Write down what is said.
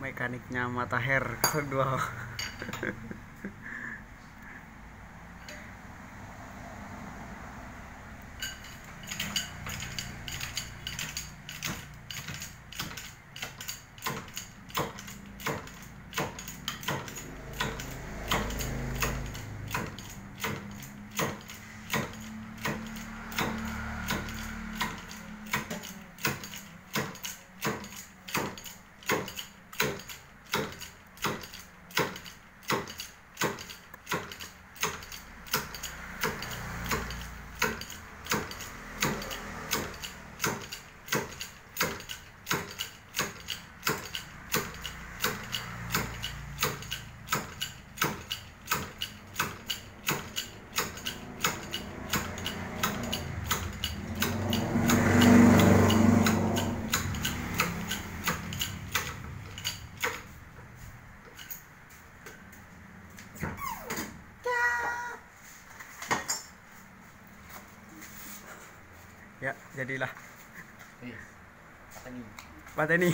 mekaniknya mata hair kedua. Ya jadilah Eh, apa nih? pateni